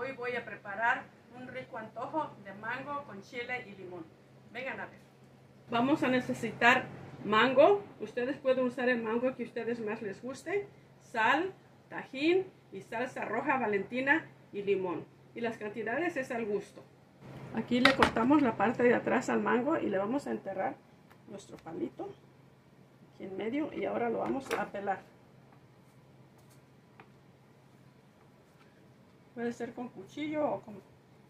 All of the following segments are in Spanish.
Hoy voy a preparar un rico antojo de mango con chile y limón. Vengan a ver. Vamos a necesitar mango. Ustedes pueden usar el mango que ustedes más les guste. Sal, tajín y salsa roja valentina y limón. Y las cantidades es al gusto. Aquí le cortamos la parte de atrás al mango y le vamos a enterrar nuestro palito aquí en medio y ahora lo vamos a pelar. Puede ser con cuchillo o con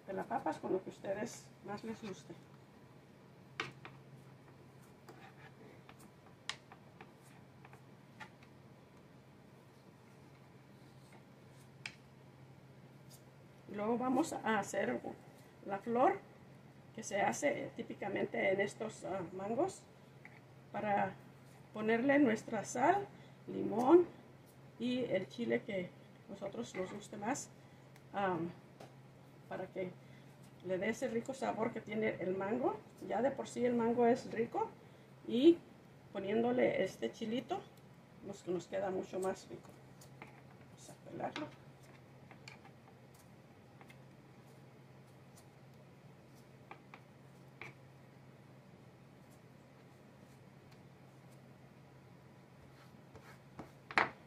pelapapas, con lo que ustedes más les guste. Luego vamos a hacer la flor que se hace típicamente en estos ah, mangos para ponerle nuestra sal, limón y el chile que nosotros nos guste más para que le dé ese rico sabor que tiene el mango. Ya de por sí el mango es rico y poniéndole este chilito nos, nos queda mucho más rico. Vamos a pelarlo.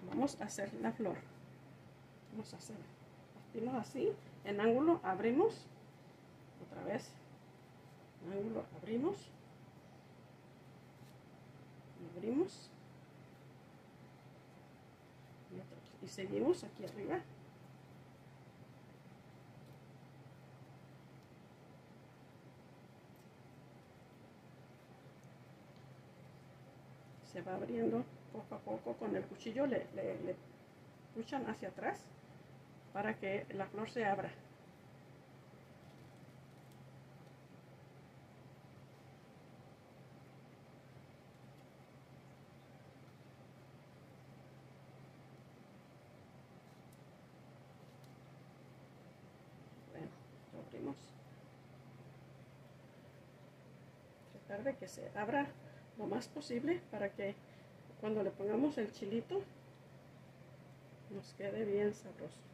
Vamos a hacer la flor. Vamos a hacer partimos así, en ángulo abrimos, otra vez, en ángulo abrimos, abrimos, y, y seguimos aquí arriba. Se va abriendo poco a poco con el cuchillo, le, le, le puchan hacia atrás para que la flor se abra. Bueno, abrimos. Tratar de que se abra lo más posible para que cuando le pongamos el chilito nos quede bien sabroso.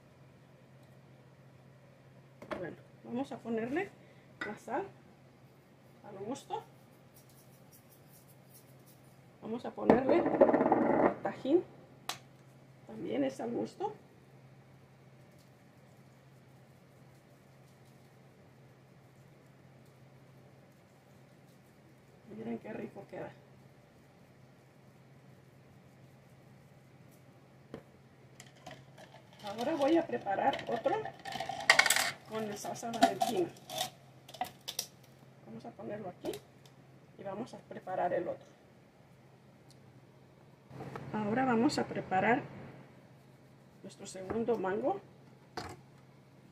Bueno, vamos a ponerle la sal al gusto. Vamos a ponerle tajín, también es al gusto. Miren qué rico queda. Ahora voy a preparar otro con la salsa valentina. Vamos a ponerlo aquí y vamos a preparar el otro. Ahora vamos a preparar nuestro segundo mango.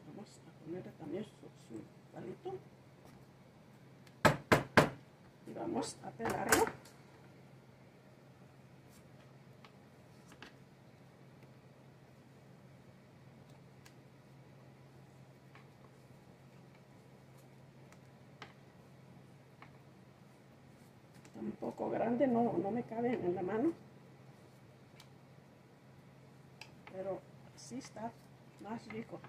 Vamos a ponerle también su palito. Y vamos a pelarlo. Poco grande, no, no me cabe en la mano. Pero sí está más rico.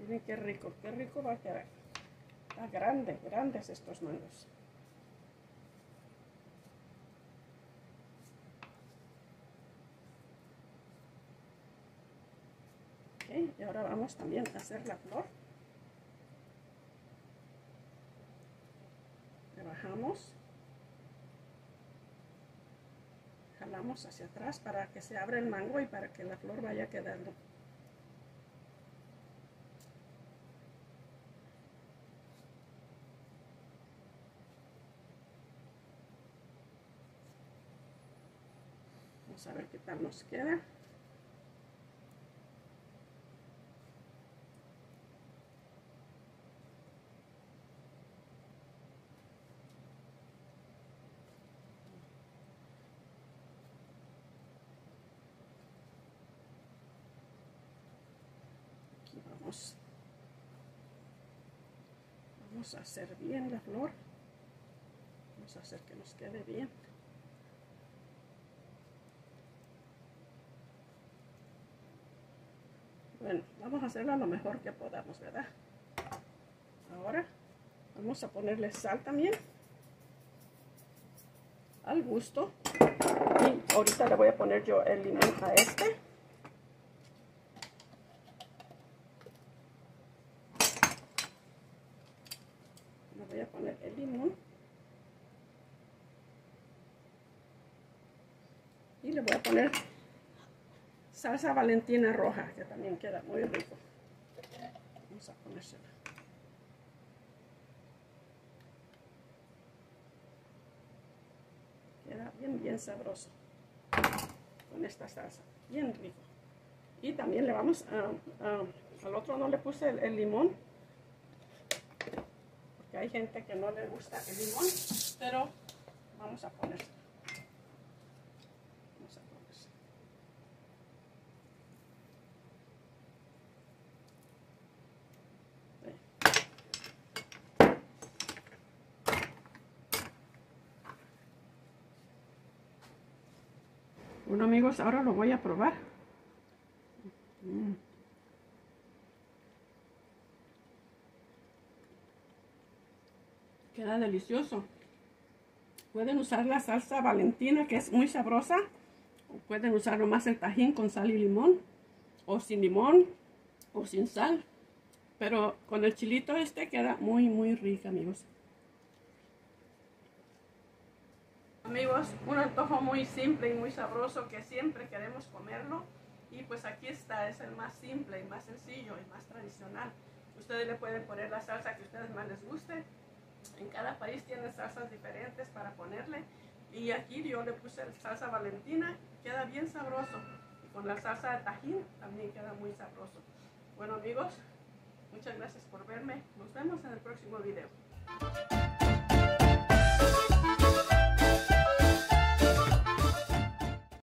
Miren qué rico, qué rico va a quedar. Está grande, grandes estos mangos. Y ahora vamos también a hacer la flor. Trabajamos. Jalamos hacia atrás para que se abra el mango y para que la flor vaya quedando. A ver qué tal nos queda. vamos, vamos a hacer bien la flor. Vamos a hacer que nos quede bien. Bueno, vamos a hacerlo lo mejor que podamos, ¿verdad? Ahora vamos a ponerle sal también al gusto. Y ahorita le voy a poner yo el limón a este. Le voy a poner el limón. Y le voy a poner salsa valentina roja, que también queda muy rico. Vamos a ponérsela. Queda bien, bien sabroso con esta salsa, bien rico. Y también le vamos a, al otro no le puse el, limón, porque hay gente que no le gusta el limón, pero vamos a ponérselo. Bueno amigos, ahora lo voy a probar. Mm. Queda delicioso. Pueden usar la salsa valentina que es muy sabrosa. Pueden usar nomás el tajín con sal y limón. O sin limón. O sin sal. Pero con el chilito este queda muy muy rico amigos. Amigos, un antojo muy simple y muy sabroso que siempre queremos comerlo. Y pues aquí está, es el más simple y más sencillo y más tradicional. Ustedes le pueden poner la salsa que ustedes más les guste. En cada país tienen salsas diferentes para ponerle. Y aquí yo le puse salsa valentina, queda bien sabroso. Y con la salsa de tajín también queda muy sabroso. Bueno amigos, muchas gracias por verme. Nos vemos en el próximo video.